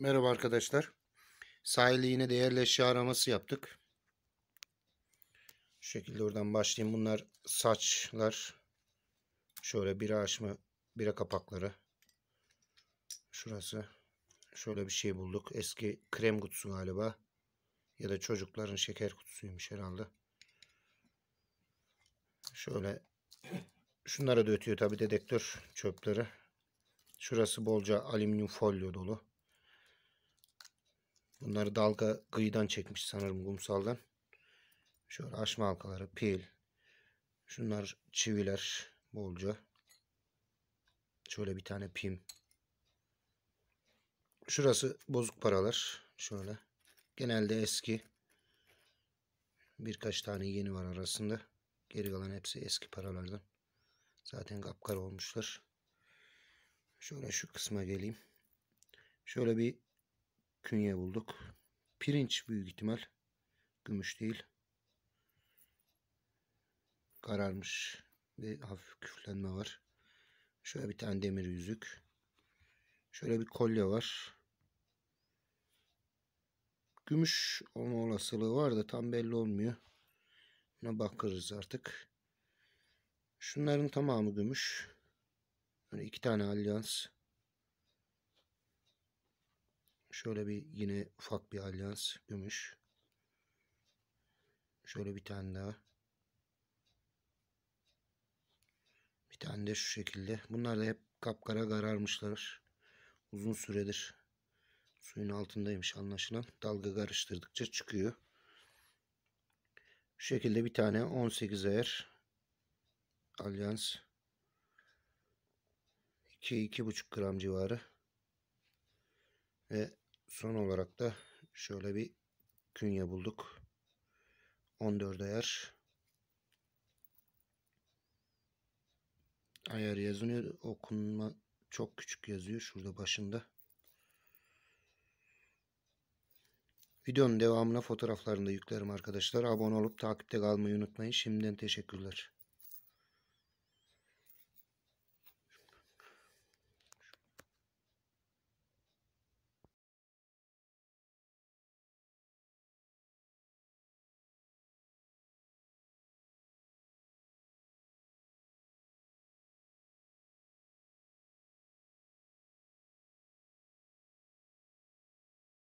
Merhaba arkadaşlar. Sahilde yine değerli eşya araması yaptık. Şu şekilde oradan başlayayım. Bunlar saçlar. Şöyle bira açma, bira kapakları. Şurası. Şöyle bir şey bulduk. Eski krem kutusu galiba. Ya da çocukların şeker kutusuymuş herhalde. Şöyle şunlara da ötüyor tabi dedektör çöpleri. Şurası bolca alüminyum folyo dolu. Bunları dalga kıyıdan çekmiş sanırım kumsaldan. Şöyle açma halkaları, pil. Şunlar çiviler bolca. Şöyle bir tane pim. Şurası bozuk paralar. Şöyle. Genelde eski. Birkaç tane yeni var arasında. Geri kalan hepsi eski paralardan. Zaten kapkara olmuşlar. Şöyle şu kısma geleyim. Şöyle bir künye bulduk. Pirinç büyük ihtimal. Gümüş değil. Kararmış ve hafif küflenme var. Şöyle bir tane demir yüzük. Şöyle bir kolye var. Gümüş olma olasılığı var da tam belli olmuyor. Buna bakarız artık. Şunların tamamı gümüş. Böyle iki tane alyans. Şöyle bir yine ufak bir alyans gümüş. Şöyle bir tane daha. Bir tane de şu şekilde. Bunlar da hep kapkara kararmışlar. Uzun süredir suyun altındaymış anlaşılan. Dalga karıştırdıkça çıkıyor. Şu şekilde bir tane 18 ayar alyans 2-2,5 gram civarı ve son olarak da şöyle bir künye bulduk. 14 ayar. Ayar yazılıyor. Okunma çok küçük yazıyor şurada başında. Videonun devamına fotoğraflarını da yüklerim arkadaşlar. Abone olup takipte kalmayı unutmayın. Şimdiden teşekkürler